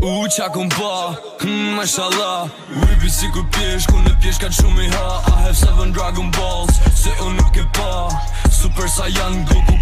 U qa kum ba, hmm, mashallah Ripi si ku pjesh, ku në pjesh ka qumi ha I have seven dragon balls, se u nuk e pa Super Saiyan, Goku